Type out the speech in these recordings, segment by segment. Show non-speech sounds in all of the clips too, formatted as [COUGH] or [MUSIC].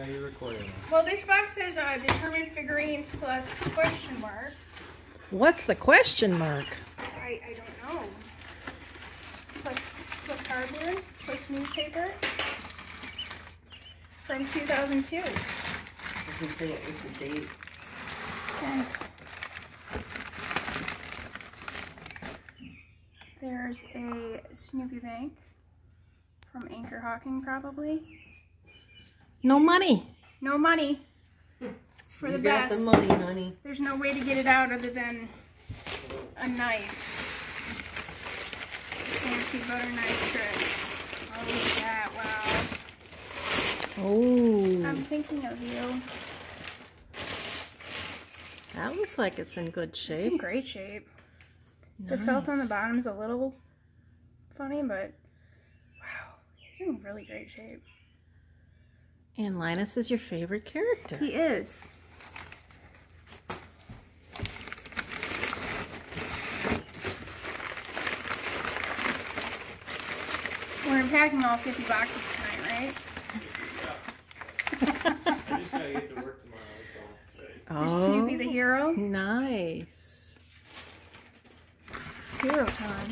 Yeah, you're recording. Well, this box says uh, determined figurines plus question mark. What's the question mark? I, I don't know. Plus, plus cardboard, plus newspaper. From 2002. I was gonna say it was the date. Okay. There's a Snoopy Bank from Anchor Hocking, probably. No money. No money. It's for you the got best. the money, honey. There's no way to get it out other than a knife. Fancy butter knife trick. Oh, look at that. Wow. Oh, I'm thinking of you. that looks like it's in good shape. It's in shape. great shape. The felt on the bottom is a little funny, but wow, he's in really great shape. And Linus is your favorite character. He is. We're unpacking all 50 boxes tonight, right? I just gotta get to work tomorrow. That's all. Right. Is Snoopy the oh, hero? nice. It's hero time.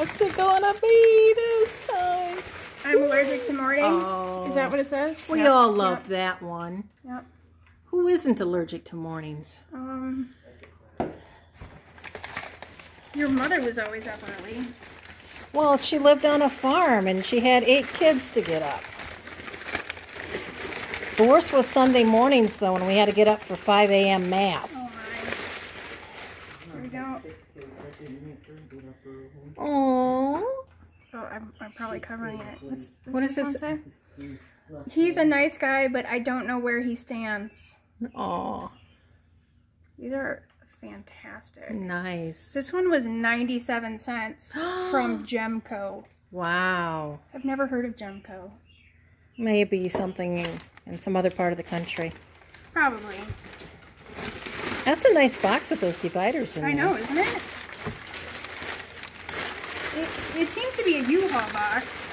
What's it gonna be this time? I'm allergic to mornings. Oh. Is that what it says? We Yep, all love Yep. that one. yep. Who isn't allergic to mornings? Um, your mother was always up early. Well, she lived on a farm and she had eight kids to get up. The worst was Sunday mornings though, when we had to get up for 5 a.m. Oh mass. my. Here we go. I didn't make her get up Oh, Oh, I'm, I'm probably covering it. What's, what's What this this? say? He's a nice guy, but I don't know where he stands. oh, These are fantastic. nice. This one was 97 cents [GASPS] from Gemco. Wow. I've never heard of Gemco. Maybe something in, in some other part of the country. Probably. That's a nice box with those dividers in I there. know, isn't it? It, it seems to be a U-Haul box.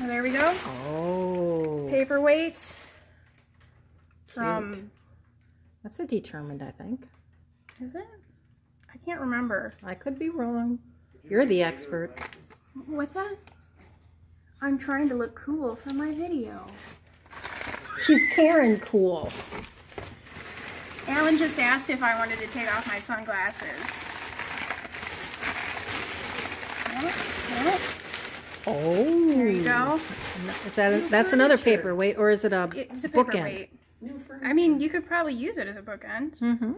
Oh, there we go. Oh, Paperweight from that's a determined, I think. is it? I can't remember. I could be wrong. You're the expert. What's that? I'm trying to look cool for my video. She's Karen Cool. Alan just asked if I wanted to take off my sunglasses. Oh, There you go. Is that a, that's another paper paperweight, or is it a It's a bookend? I mean, you could probably use it as a bookend. Mm-hmm.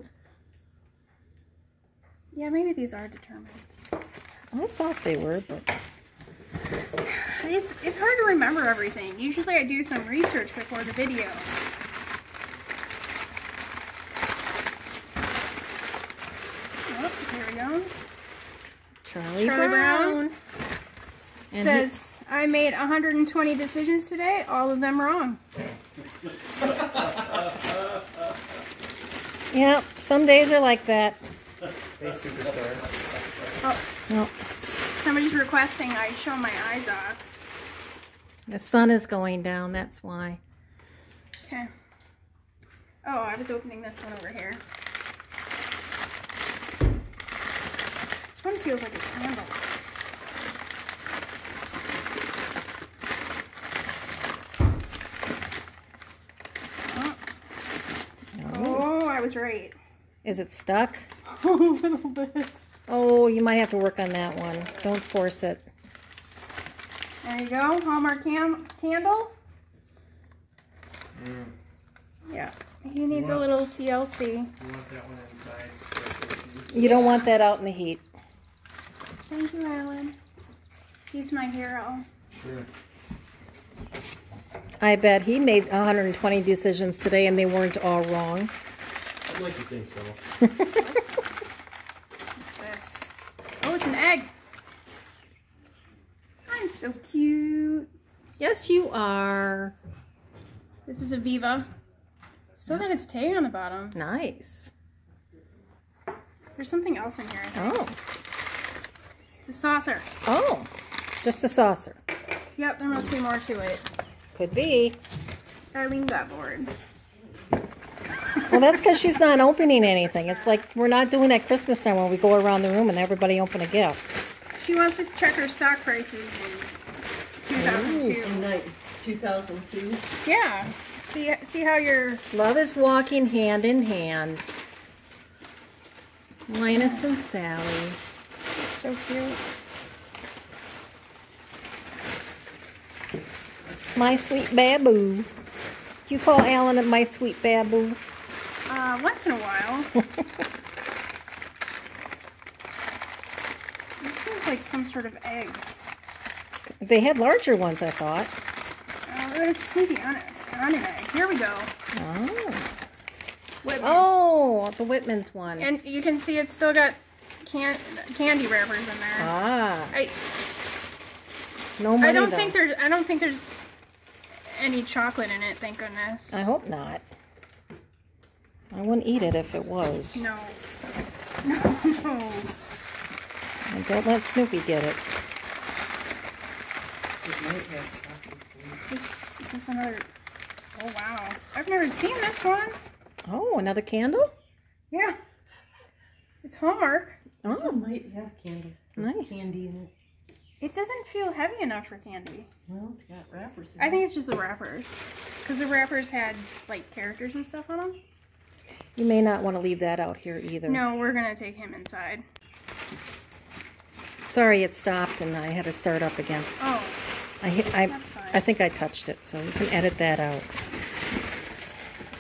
Yeah, maybe these are determined. I thought they were, but It's it's hard to remember everything. Usually, I do some research before the video. Oh, here we go. Charlie, Charlie Brown. Brown. And he- says I made 120 decisions today, all of them wrong. [LAUGHS] yeah, some days are like that. Hey, superstar. Oh, No, somebody's requesting I show my eyes off. the sun is going down. That's why. Okay. Oh, I was opening this one over here. This one feels like a candle. Oh, I was right. Is it stuck? [LAUGHS] a little bit. Oh, you might have to work on that one. Don't force it. There you go, Hallmark cam candle. Mm. Yeah, he needs a little TLC. You want that one inside? You don't want that out in the heat. Thank you, Alan. He's my hero. Sure. I bet he made 120 decisions today and they weren't all wrong. I'd like to think so. What's this? Oh, it's an egg. I'm so cute. Yes, you are. This is a Viva. Still got its tag on the bottom. Nice. There's something else in here. I think. Oh. It's a saucer. Oh. Just a saucer. Yep, there must be more to it. Could be. Eileen got bored. Well, that's because she's not opening anything. It's like we're not doing that Christmas time when we go around the room and everybody open a gift. She wants to check her stock prices in 2002. In night, 2002. Yeah. See see how your Love is walking hand in hand. Linus and Sally. So cute. My sweet baboo. Do you call Alan a my sweet baboo? Uh, once in a while. [LAUGHS] this seems like some sort of egg. They had larger ones, I thought. Uh, it's Snoopy on it. On. Here we go. Oh. Whitman's. Oh, the Whitman's one. And you can see it's still got can- candy wrappers in there. Ah, I no money I don't though. think there's I don't think there's any chocolate in it. Thank goodness. I hope not. I wouldn't eat it if it was. No. [LAUGHS] No. no. And don't let Snoopy get it. It might have chocolate seeds. Is this another? Oh wow! I've never seen this one. Oh, another candle? Yeah. It's Hallmark. This Oh, one might have candles. Nice. Candy in it. It doesn't feel heavy enough for candy. Well, it's got wrappers in I it. think it's just the wrappers. Because the wrappers had like characters and stuff on them. you may not want to leave that out here either. No, we're gonna take him inside. Sorry, it stopped and I had to start up again. Oh, I, I, That's fine. I think I touched it, so you can edit that out.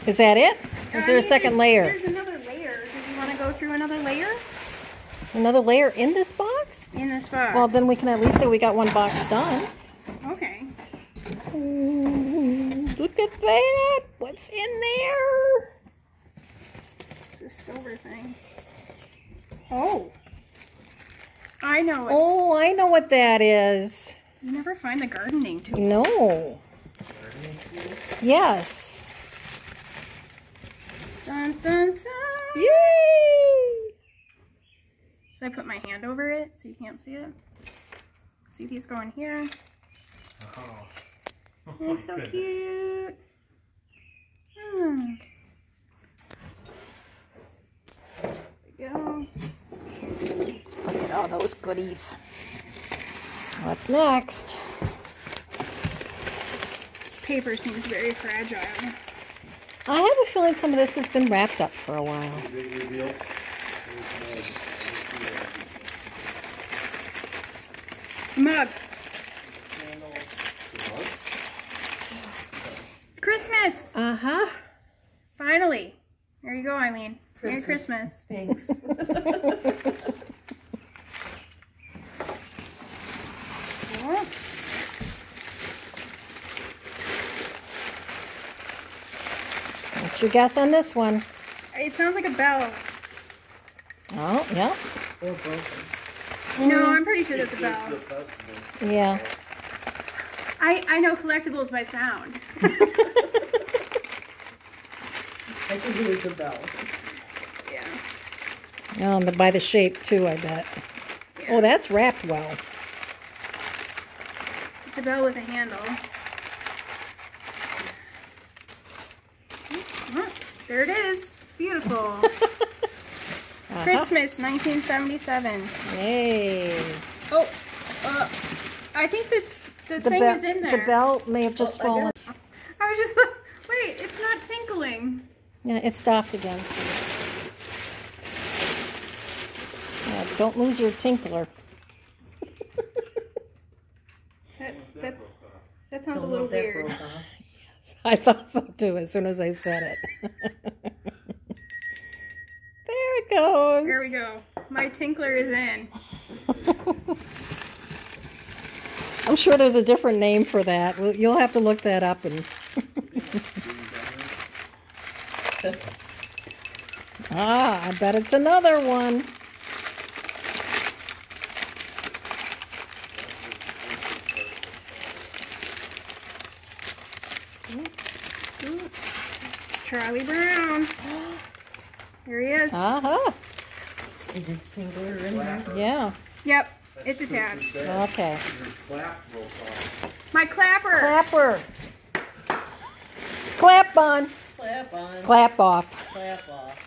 Is that it? Or is there I a mean, second layer? There's another layer. Do you want to go through another layer Another layer in this box? in this box? Well, then we can at least say we got one box done. okay. Ooh, look at that! What's in there? It's this silver thing. Oh. I know. It's, Oh, I know what that is. You never find the gardening tool. No. Yes. Dun dun dun. Yay! So I put my hand over it so you can't see it. See these going here. Oh. [LAUGHS] Oh, it's so Goodness. cute. Hmm. There we go. Look at all those goodies. What's next? This paper seems very fragile. I have a feeling some of this has been wrapped up for a while. It's a mug. It's Christmas. Uh huh. Finally. There you go, Eileen. Merry Christmas. Christmas. Thanks. [LAUGHS] What's your guess on this one? It sounds like a bell. Oh, yeah. No, I'm pretty sure that's a bell. Yeah. I, I know collectibles by sound. [LAUGHS] I think it was a bell. Yeah. Um, but by the shape too, I bet. Oh, that's wrapped well. It's a bell with a handle. Oh, there it is. Beautiful. [LAUGHS] Uh-huh. Christmas 1977. Yay. Oh, uh, I think that's the, The, thing is in there. the bell may have just Oh, fallen. I was just like, wait, it's not tinkling. Yeah, it stopped again. Yeah, don't lose your tinkler. [LAUGHS] That, that's, that sounds Don't a little weird. broke [LAUGHS] off. I thought so too as soon as I said it. [LAUGHS] it goes. There we go. My tinkler is in. [LAUGHS] I'm sure there's a different name for that. You'll have to look that up and. [LAUGHS] Ah, I bet it's another one. Charlie Brown. [GASPS] Here he is. Uh-huh, Is this tingler in there? yeah, Yep, it's attached. okay. Your clap broke off. My clapper. Clapper. Clap on, Clap on, clap off. clap off.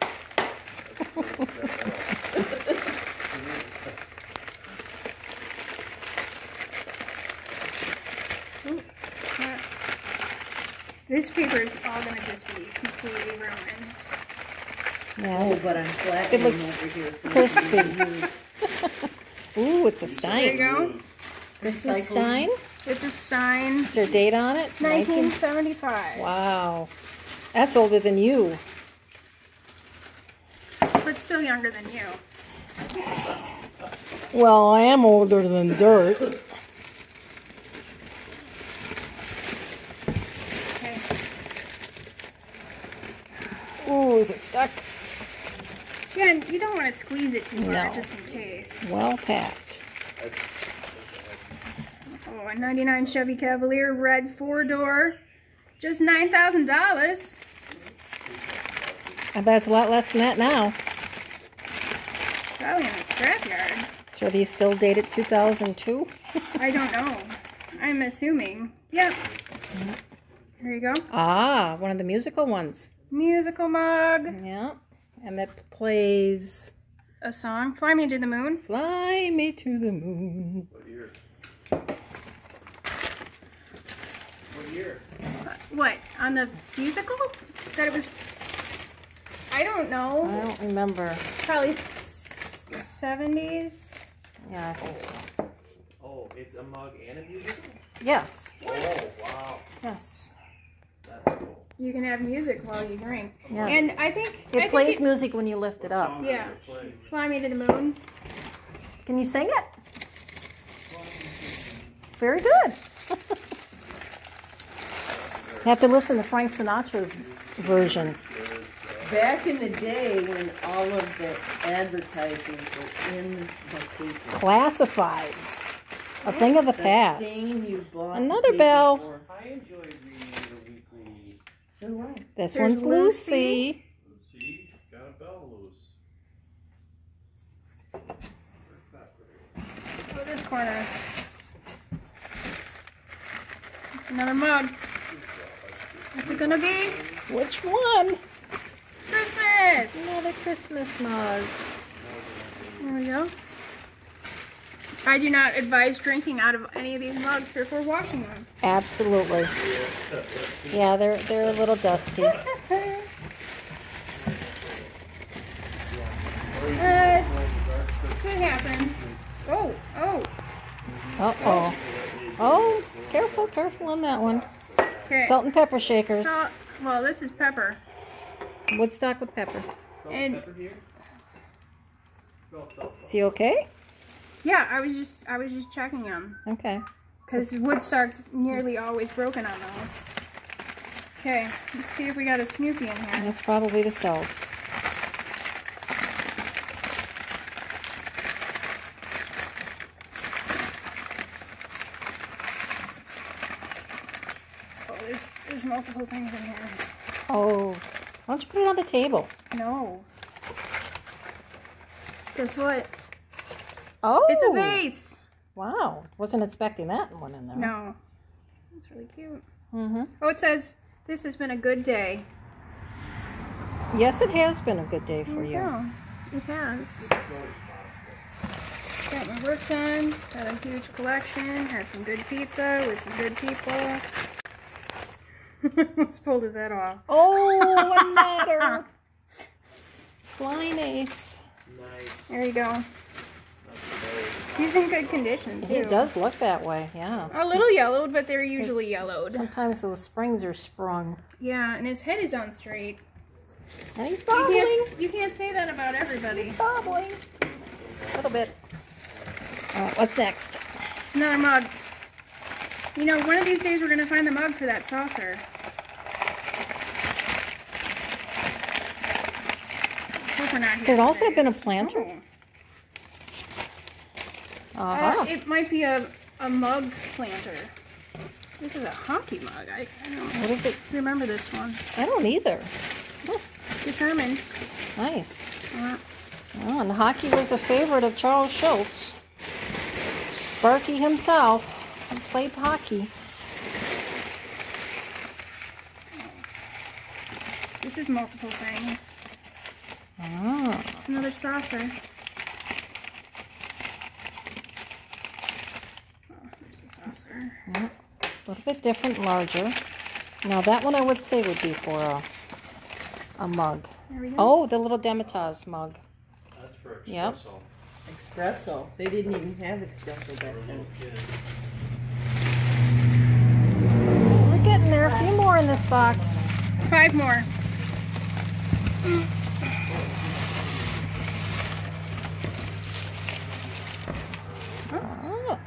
Ooh. This paper is all gonna just be completely ruined. Yeah. Oh, but I'm flattening looks over here. so crispy. you can use Ooh, it's a Stein. There you go. Christmas recycled- Stein? It's a Stein, Is there a date on it? 1975. Wow. That's older than you. But still younger than you. Well, I am older than dirt. Okay. Ooh, is it stuck? Yeah, and you don't want to squeeze it too hard, No. just in case. Well packed. Oh, a 99 Chevy Cavalier red four door. Just $9,000. I bet it's a lot less than that now. Probably in the scrapyard. So are these still dated 2002? [LAUGHS] I don't know. I'm assuming. Yep. Here you go. Ah, one of the musical ones. Musical mug. Yeah. And that plays A song. Fly Me to the Moon. Fly Me to the Moon. What year? What year? Uh, what? On the musical? That it was. I don't know. I don't remember. Probably 70s. Yeah, I think so. Oh. oh, it's a mug and a musical? Yes. Oh, wow. Yes. That's cool. You can have music while you drink. Yes. And I think. I it think plays it- music when you lift it up. Yeah. does it play? Fly Me to the Moon. Can you sing it? Very good. [LAUGHS] you have to listen to Frank Sinatra's version. Back in the day when all of the advertisements were in the paper. Classifieds. A thing of the The past. thing you bought Another the paper bell. for. I enjoyed reading the weekly. So do I. This There's one's Lucy. Lucy. See, got a bell loose. Where's that right? Go this corner. It's another mug. What's it gonna be? Which one? Christmas! Another Christmas mug. There we go. I do not advise drinking out of any of these mugs before washing them. Absolutely. Yeah, they're they're a little dusty. [LAUGHS] Uh, what happens. Oh, oh. Uh oh. Oh, careful, careful on that one. Okay. Salt and pepper shakers. Salt. Well, this is pepper. Woodstock with pepper. Salt And- and pepper here? Salt, salt, Is he okay? Yeah, I was just I was just checking them Okay. because Woodstock's nearly always broken on those. Okay, let's see if we got a Snoopy in here. That's probably the salt. Oh, there's there's multiple things in here. Oh, why don't you put it on the table? No. Guess what? Oh, It's a vase. Wow, wasn't expecting that one in there. No. It's really cute. Mm-hmm. Oh, it says this has been a good day. Yes, it has been a good day for you. go. It has. Got my work done. Got a huge collection. Had some good pizza with some good people. [LAUGHS] Almost pulled his head off. Oh, another [LAUGHS] flying ace. Nice. There you go. He's in good condition too. He does look that way. Yeah. A little yellowed, but they're usually There's- yellowed. Sometimes those springs are sprung. Yeah, and his head is on straight. And he's You bobbling. can't, you can't say that about everybody. Bobbling. A little bit. All right, what's next? It's another mug. You know, one of these days we're gonna find the mug for that saucer. Hope we're not here There'd also been a planter. Oh. Uh-huh. Uh, it might be a, a mug planter. This is a hockey mug. I, I don't What is it? remember this one. I don't either. Determined. Nice. Uh, Well, and hockey was a favorite of Charles Schulz. Sparky himself played hockey. this is multiple things. Ah, It's another saucer. Oh, there's the saucer. a little bit different, larger. Now that one I would say would be for a, a mug. There we go. Oh, the little Demitasse mug. That's for Yep. espresso. Espresso. They didn't even have espresso back then. We're getting there. A few more in this box. Five more. Oh,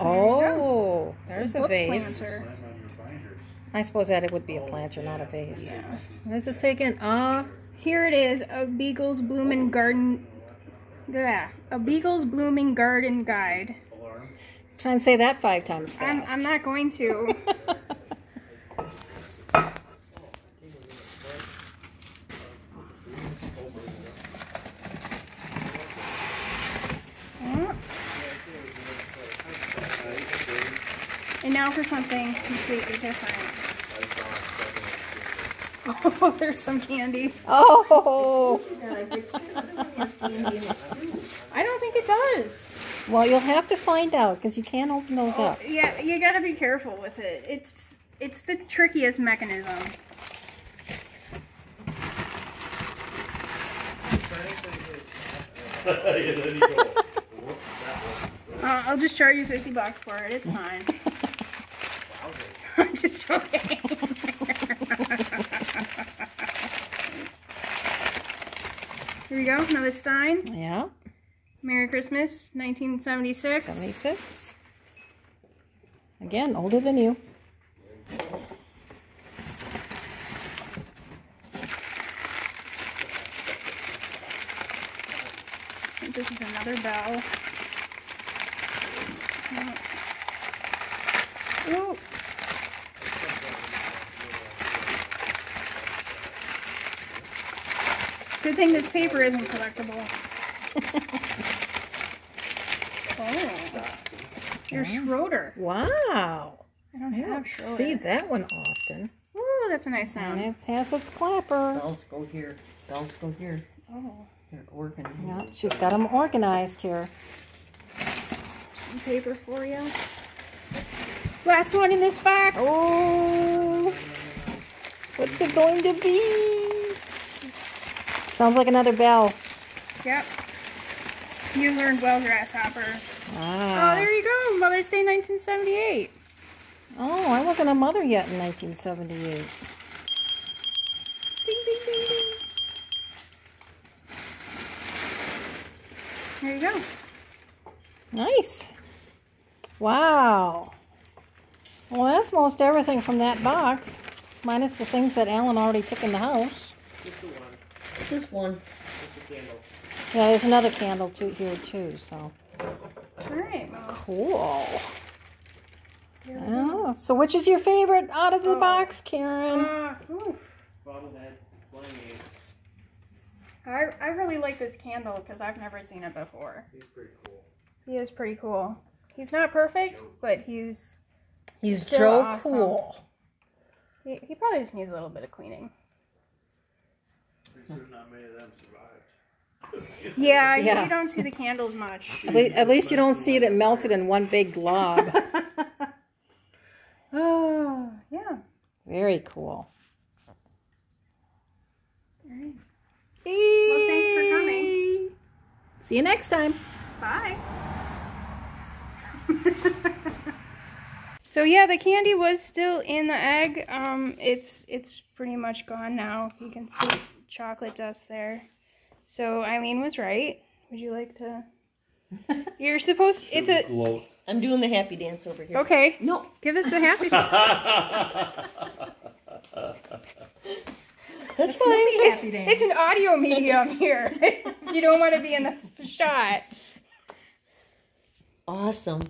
oh there's a Book vase. planter. Slam on your binders. I suppose that it would be a planter, not a vase. What does it say again? Ah, Here it is, a Beagle's Bloomin' Garden. Yeah, a Beagle's Blooming Garden Guide. Alarm. try and say that five times I'm, fast. I'm not going to. [LAUGHS] Yeah. And something completely different. [LAUGHS] Oh, there's some candy. oh, I bet you that one has candy in it too. I don't think it does. well, you'll have to find out because you can't open those Oh, up. yeah, you gotta be careful with it. It's it's the trickiest mechanism. [LAUGHS] yeah, there you go. Whoops, that one. Uh, I'll just charge you 50 bucks for it. It's fine. [LAUGHS] I'm just joking. Here we go. Another Stein. Yeah, Merry Christmas, 1976. 76. Again, older than you. This is another bell. Oh. oh. Good thing this paper isn't collectible. oh. Your Schroeder. Wow. I don't I have don't Schroeder. see that one often. Ooh, that's a nice And sound. it has its clapper. Bells go here. Bells go here. Oh, They're organized. Yeah, she's got them organized here. some paper for you. Last one in this box. Oh, what's it going to be? Sounds like another bell. Yep. You learned well, grasshopper. Ah. Oh, there you go. Mother's Day 1978. Oh, I wasn't a mother yet in 1978. Ding, ding, ding, ding. There you go. Nice. Wow. Well, that's most everything from that box, minus the things that Alan already took in the house. Just one. Just one. Candle. Yeah, there's another candle too here too. So All right. Well, cool. here. Oh, so which is your favorite out of the Oh. box, Karen? Ah, Ooh. Bobblehead. I, I really like this candle because I've never seen it before. He's pretty cool. He is pretty cool. He's not perfect, but he's He's Still Joe awesome. Cool. he, he probably just needs a little bit of cleaning. Pretty not many of them survived. Yeah, you- Yeah. You, don't see the candles much. [LAUGHS] At least, at least you don't see it melted in one big glob. [LAUGHS] oh, yeah. Very cool. Alright. Well, thanks for coming. See you next time. Bye. [LAUGHS] so yeah, the candy was still in the egg. Um, it's it's pretty much gone now. You can see chocolate dust there. So Eileen was right. Would you like to? [LAUGHS] You're supposed. It's a Gloat. I'm doing the happy dance over here. okay. No. Give us the happy. Dance. [LAUGHS] That's fine. fine. Happy dance. It's an audio medium [LAUGHS] here. you don't want to be in the shot. Awesome.